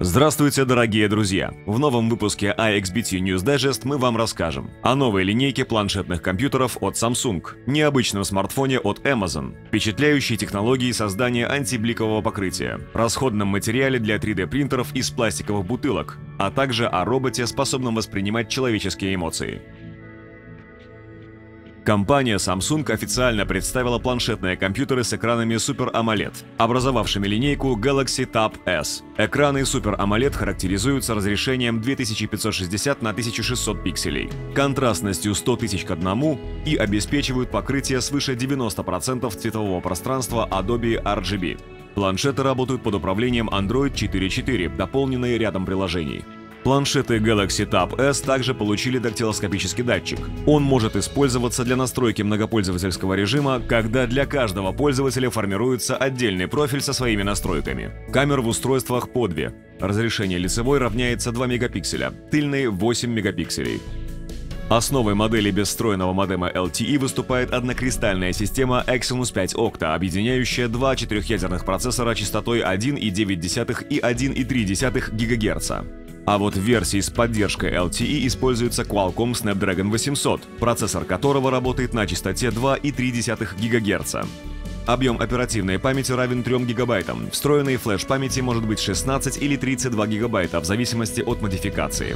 Здравствуйте, дорогие друзья! В новом выпуске iXBT News Digest мы вам расскажем о новой линейке планшетных компьютеров от Samsung, необычном смартфоне от Amazon, впечатляющей технологии создания антибликового покрытия, расходном материале для 3D-принтеров из пластиковых бутылок, а также о роботе, способном воспринимать человеческие эмоции. Компания Samsung официально представила планшетные компьютеры с экранами Super AMOLED, образовавшими линейку Galaxy Tab S. Экраны Super AMOLED характеризуются разрешением 2560 на 1600 пикселей, контрастностью 100 тысяч к одному и обеспечивают покрытие свыше 90% цветового пространства Adobe RGB. Планшеты работают под управлением Android 4.4, дополненные рядом приложений. Планшеты Galaxy Tab S также получили дактилоскопический датчик. Он может использоваться для настройки многопользовательского режима, когда для каждого пользователя формируется отдельный профиль со своими настройками. Камер в устройствах по две. Разрешение лицевой равняется 2 мегапикселя, тыльной 8 мегапикселей. Основой модели бесстроенного модема LTE выступает однокристальная система Exynos 5 Octa, объединяющая два четырехъядерных процессора частотой 1,9 и 1,3 ГГц. А вот в версии с поддержкой LTE используется Qualcomm Snapdragon 800, процессор которого работает на частоте 2,3 ГГц. Объем оперативной памяти равен 3 гигабайтам. Встроенной флеш-памяти может быть 16 или 32 гигабайта в зависимости от модификации.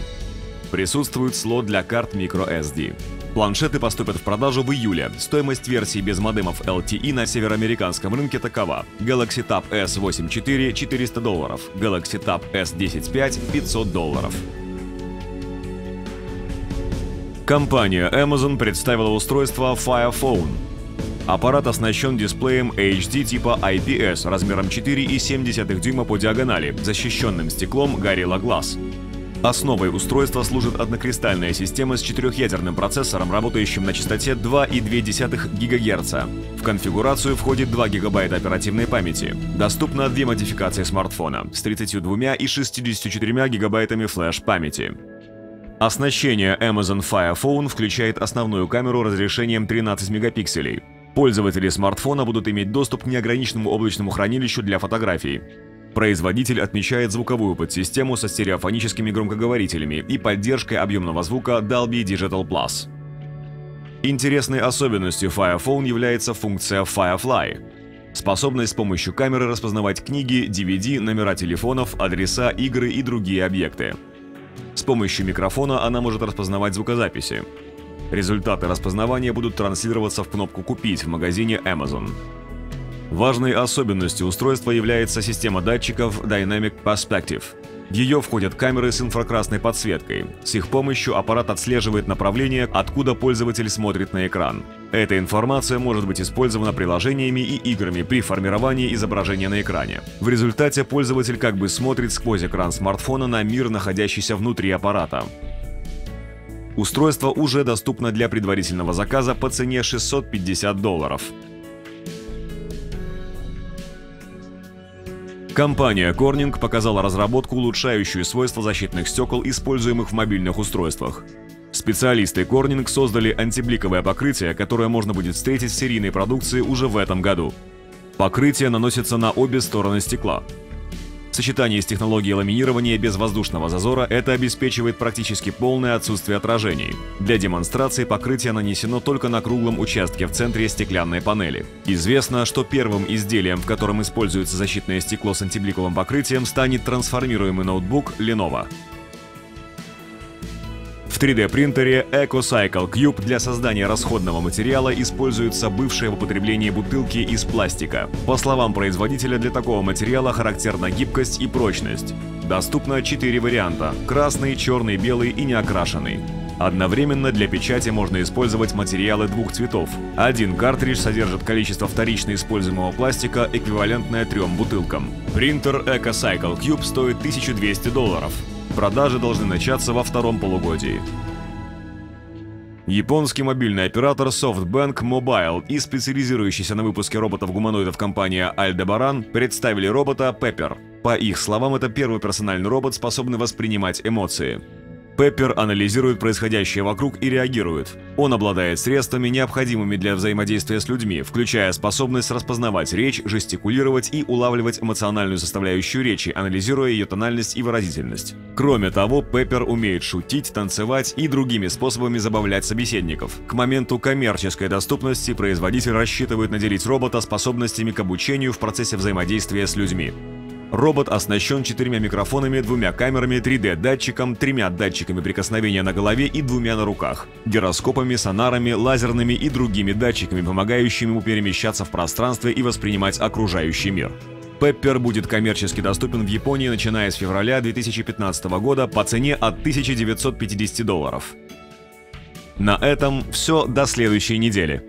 Присутствует слот для карт microSD. Планшеты поступят в продажу в июле. Стоимость версии без модемов LTE на североамериканском рынке такова. Galaxy Tab S8 4 – 400 долларов, Galaxy Tab S10 5 – 500 долларов. Компания Amazon представила устройство Fire Phone. Аппарат оснащен дисплеем HD типа IPS размером 4,7 дюйма по диагонали, защищенным стеклом Gorilla Glass. Основой устройства служит однокристальная система с четырехъядерным процессором, работающим на частоте 2,2 ГГц. В конфигурацию входит 2 ГБ оперативной памяти. Доступно две модификации смартфона с 32 и 64 ГБ флеш-памяти. Оснащение Amazon Fire Phone включает основную камеру разрешением 13 мегапикселей. Пользователи смартфона будут иметь доступ к неограниченному облачному хранилищу для фотографий. Производитель отмечает звуковую подсистему со стереофоническими громкоговорителями и поддержкой объемного звука Dolby Digital Plus. Интересной особенностью Fire Phone является функция Firefly, способность с помощью камеры распознавать книги, DVD, номера телефонов, адреса, игры и другие объекты. С помощью микрофона она может распознавать звукозаписи. Результаты распознавания будут транслироваться в кнопку «Купить» в магазине Amazon. Важной особенностью устройства является система датчиков Dynamic Perspective. В ее входят камеры с инфракрасной подсветкой. С их помощью аппарат отслеживает направление, откуда пользователь смотрит на экран. Эта информация может быть использована приложениями и играми при формировании изображения на экране. В результате пользователь как бы смотрит сквозь экран смартфона на мир, находящийся внутри аппарата. Устройство уже доступно для предварительного заказа по цене 650 долларов. Компания Corning показала разработку, улучшающую свойства защитных стекол, используемых в мобильных устройствах. Специалисты Corning создали антибликовое покрытие, которое можно будет встретить в серийной продукции уже в этом году. Покрытие наносится на обе стороны стекла. В сочетании с технологией ламинирования без воздушного зазора это обеспечивает практически полное отсутствие отражений. Для демонстрации покрытие нанесено только на круглом участке в центре стеклянной панели. Известно, что первым изделием, в котором используется защитное стекло с антибликовым покрытием, станет трансформируемый ноутбук Lenovo. 3D-принтере EcoCycle Cube для создания расходного материала используются бывшие в употреблении бутылки из пластика. По словам производителя, для такого материала характерна гибкость и прочность. Доступно 4 варианта – красный, черный, белый и неокрашенный. Одновременно для печати можно использовать материалы двух цветов. Один картридж содержит количество вторично используемого пластика, эквивалентное трем бутылкам. Принтер EcoCycle Cube стоит 1200 долларов. Продажи должны начаться во втором полугодии. Японский мобильный оператор SoftBank Mobile и специализирующийся на выпуске роботов-гуманоидов компания Aldebaran представили робота Pepper. По их словам, это первый персональный робот, способный воспринимать эмоции. Пеппер анализирует происходящее вокруг и реагирует. Он обладает средствами, необходимыми для взаимодействия с людьми, включая способность распознавать речь, жестикулировать и улавливать эмоциональную составляющую речи, анализируя ее тональность и выразительность. Кроме того, Пеппер умеет шутить, танцевать и другими способами забавлять собеседников. К моменту коммерческой доступности производитель рассчитывает наделить робота способностями к обучению в процессе взаимодействия с людьми. Робот оснащен четырьмя микрофонами, двумя камерами, 3D-датчиком, тремя датчиками прикосновения на голове и двумя на руках, гироскопами, сонарами, лазерными и другими датчиками, помогающими ему перемещаться в пространстве и воспринимать окружающий мир. Пеппер будет коммерчески доступен в Японии начиная с февраля 2015 года по цене от 1950 долларов. На этом все до следующей недели.